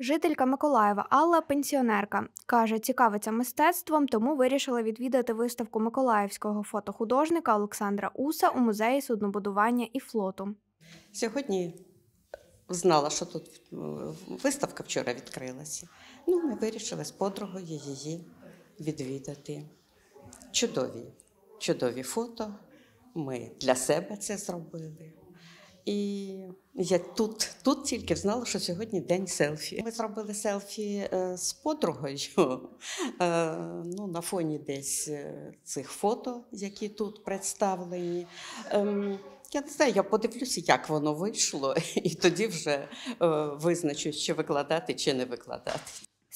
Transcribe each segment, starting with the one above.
Жителька Миколаєва Алла пенсіонерка. Каже, цікавиться мистецтвом, тому вирішила відвідати виставку миколаївського фотохудожника Олександра Уса у музеї суднобудування і флоту. Сьогодні знала, що тут е, виставка вчора відкрилася. Ну, ми вирішили з подругою її відвідати. Чудові, чудові фото. Ми для себе це зробили. І я тут, тут тільки знала, що сьогодні день селфі. Ми зробили селфі е, з подругою е, ну, на фоні десь е, цих фото, які тут представлені. Ем, Я не знаю, я подивлюся, як воно вийшло, і тоді вже визначу, чи викладати, чи не викладати.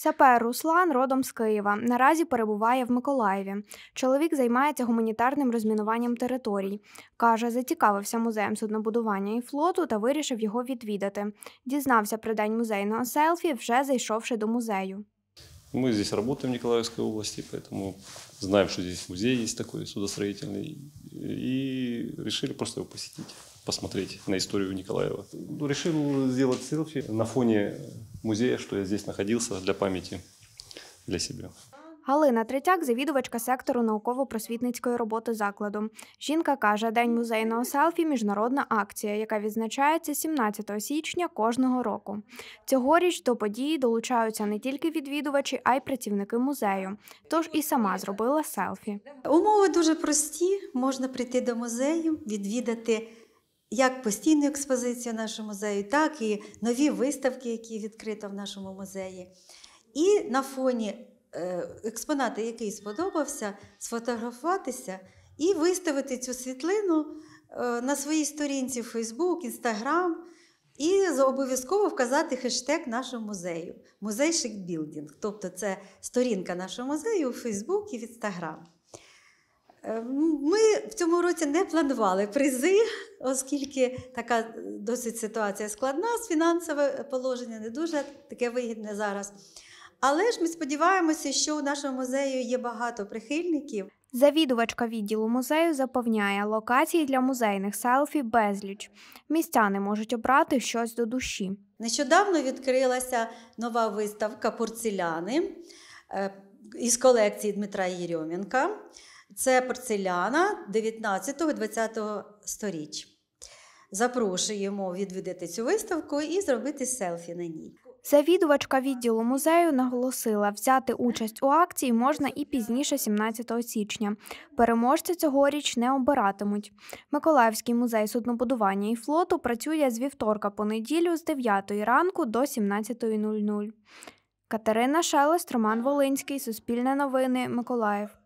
Сапер Руслан родом з Києва. Наразі перебуває в Миколаєві. Чоловік займається гуманітарним розмінуванням територій. Каже, зацікавився музеєм суднобудування і флоту та вирішив його відвідати. Дізнався про день музейного селфі, вже зайшовши до музею. Мы здесь работаем в Николаевской области, поэтому знаем, что здесь музей есть такой судостроительный. И решили просто его посетить, посмотреть на историю Николаева. Решил сделать селфи на фоне музея, что я здесь находился для памяти для себя. Галина Третяк, завідувачка сектору науково-просвітницької роботи закладу. Жінка каже, День музейного селфі міжнародна акція, яка відзначається 17 січня кожного року. Цьогоріч до події долучаються не тільки відвідувачі, а й працівники музею. Тож і сама зробила селфі. Умови дуже прості. Можна прийти до музею, відвідати як постійну експозицію нашого музею, так і нові виставки, які відкрито в нашому музеї. І на фоні е, експоната, який сподобався, сфотографуватися і виставити цю світлину е, на своїй сторінці в Facebook, Instagram. І обов'язково вказати хештег нашого музею музей Шикбілдінг. Тобто це сторінка нашого музею у Фейсбук і в Інстаграм. Е, Ми в цьому році не планували призи, оскільки така досить ситуація складна, з фінансове положення не дуже таке вигідне зараз. Але ж ми сподіваємося, що у нашому музею є багато прихильників. Завідувачка відділу музею запевняє, локацій для музейних селфі безліч. Містяни можуть обрати щось до душі. Нещодавно відкрилася нова виставка порцеляни е, із колекції Дмитра Єрьомінка. Це порцеляна 19-20 сторіч. Запрошуємо відвідати цю виставку і зробити селфі на ній. Завідувачка відділу музею наголосила, взяти участь у акції можна і пізніше 17 січня. Переможця цьогоріч не обиратимуть. Миколаївський музей суднобудування і флоту працює з вівторка по неділю з 9 ранку до 17.00. Катерина Шелест, Роман Волинський, Суспільне новини, Миколаїв.